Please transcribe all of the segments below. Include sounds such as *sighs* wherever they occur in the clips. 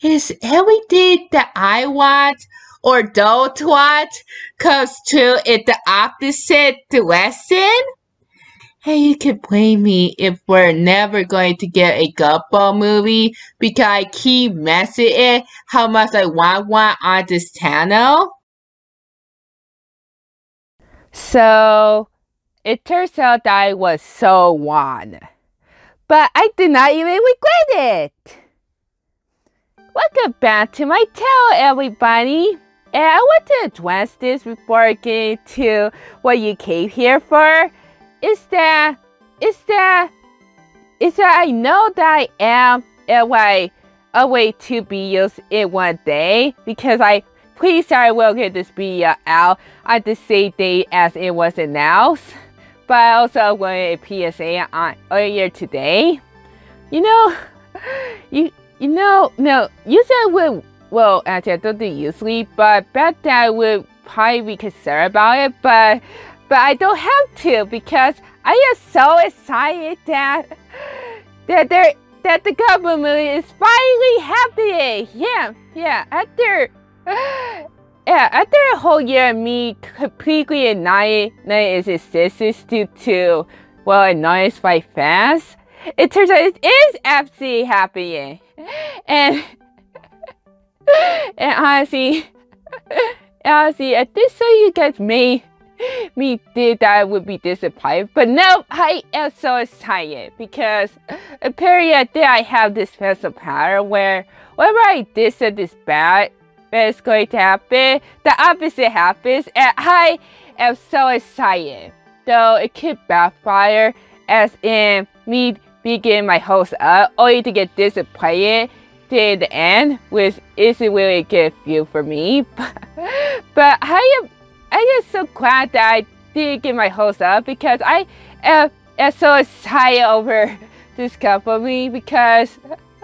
Is everything that I want or don't want comes true in the opposite direction? Hey, you can blame me if we're never going to get a Gumball movie because I keep messing it how much I want one on this channel. So, it turns out I was so one. But I did not even regret it. Welcome back to my tale, everybody. And I want to address this before getting to what you came here for. Is that, is that, is that I know that I am away, away two videos in one day because I please I will get this video out on the same day as it was announced. But I also wanted a PSA on earlier today. You know, *laughs* you you know, no, usually would, well, actually I don't do usually, but then I would probably be concerned about it, but, but I don't have to because I am so excited that, that there, that the government is finally happening. Yeah, yeah, after, *sighs* yeah, after a whole year of me completely denying its existence due to, well, annoyance by fans, it turns out it is absolutely happening and and honestly, honestly, I did say you guys may me did that I would be disappointed, but no, I am so excited because apparently I did I have this special power where whenever I did say this bad that is going to happen, the opposite happens, and I am so excited. Though it could backfire, as in me begin my host up, only to get disappointed to the end, which isn't really a good feel for me. *laughs* but I am, I am so glad that I did get my hopes up because I am, am so excited over *laughs* this company because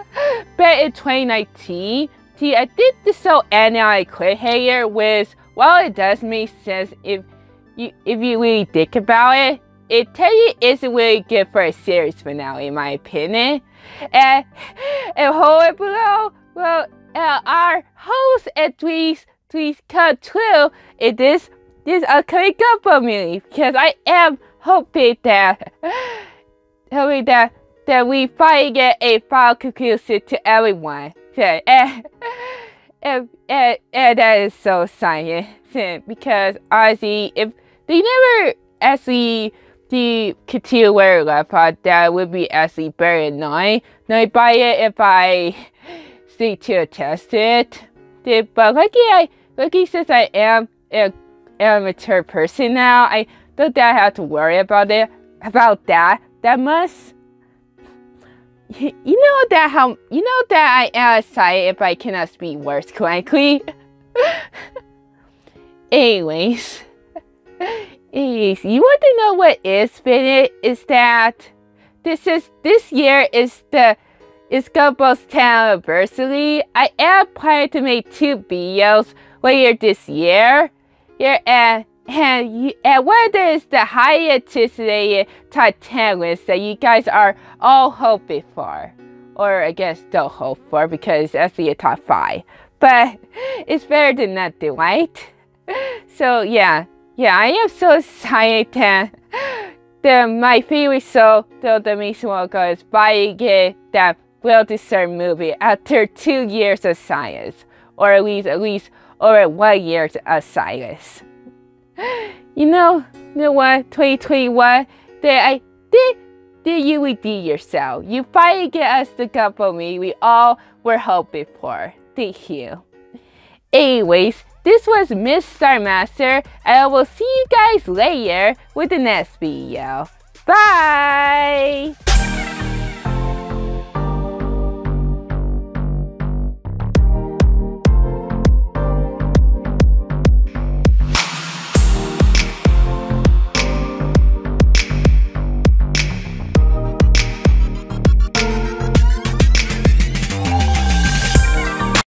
*laughs* back in 2019, see, I did this so anti cliffhanger with, well, it does make sense if you if you really think about it it technically isn't really good for a series finale, in my opinion. And, and hold below, well, uh, our host at Tweets, Tweets Come True in this, this upcoming Gumball movie, because I am hoping that, *sighs* hoping that, that we finally get a final conclusion to everyone. *laughs* And, and, and, and that is so exciting, *laughs* because honestly, if they never actually the wear laptop that would be actually very annoying. Now I buy it if I stay to test it. But lucky I lucky since I am a amateur person now, I don't that I have to worry about it about that that much. You know that how you know that I am excited if I cannot speak words correctly. *laughs* Anyways you want to know what is fitting is that this is this year is the is Gumball's 10th anniversary. I am planning to make two videos later this year. Yeah, and and, and the high anticipated top 10 list that you guys are all hoping for. Or I guess don't hope for because that's the top 5. But *laughs* it's better than nothing, right? *laughs* So yeah, yeah, I am so excited that my favorite show, though the Mason Walker, is it that well-deserved movie after two years of silence, or at least at least over one year of silence. You know, you know what, 2021, that I did did you redeem yourself. You finally get us the me we all were hoping for. Thank you. Anyways, this was Mixed Star Master, and I will see you guys later with the next video. Bye!